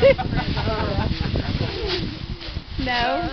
no.